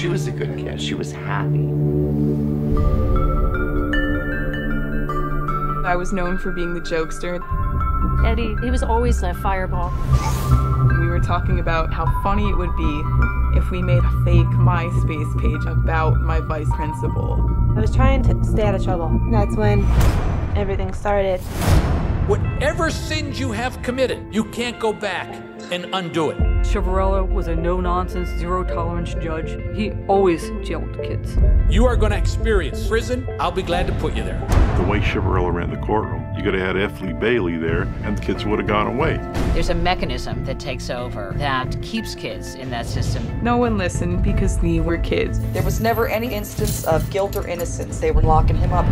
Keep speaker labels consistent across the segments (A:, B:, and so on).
A: She was a good kid. She was happy.
B: I was known for being the jokester.
C: Eddie, he was always a fireball.
B: We were talking about how funny it would be if we made a fake MySpace page about my vice principal.
D: I was trying to stay out of trouble. That's when everything started.
E: Whatever sins you have committed, you can't go back and undo it.
F: Ciavarella was a no nonsense, zero tolerance judge. He always jailed kids.
E: You are going to experience prison. I'll be glad to put you there.
G: The way Ciavarella ran the courtroom, you could have had F. Lee Bailey there, and the kids would have gone away.
H: There's a mechanism that takes over that keeps kids in that system.
B: No one listened because we were kids.
I: There was never any instance of guilt or innocence. They were locking him up.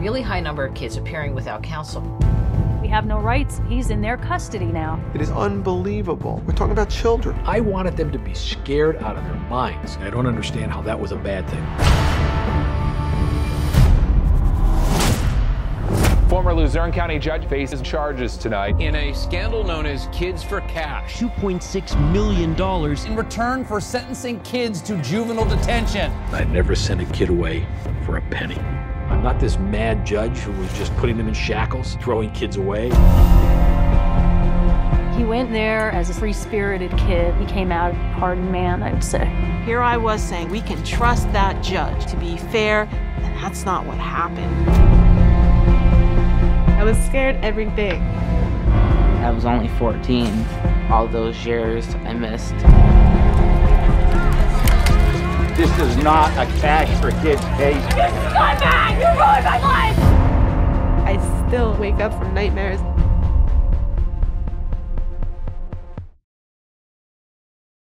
H: Really high number of kids appearing without counsel.
C: We have no rights. He's in their custody now.
J: It is unbelievable. We're talking about children.
E: I wanted them to be scared out of their minds. I don't understand how that was a bad thing.
K: Luzerne County judge faces charges tonight in a scandal known as Kids for Cash.
L: $2.6 million
M: in return for sentencing kids to juvenile detention.
E: I'd never sent a kid away for a penny. I'm not this mad judge who was just putting them in shackles, throwing kids away.
C: He went there as a free spirited kid. He came out a hardened man, I'd say.
N: Here I was saying we can trust that judge to be fair, and that's not what happened.
D: I was scared every day.
O: I was only 14. All those years I missed.
P: This is not a cash for kids case.
D: You scumbag! You ruined my life! I still wake up from nightmares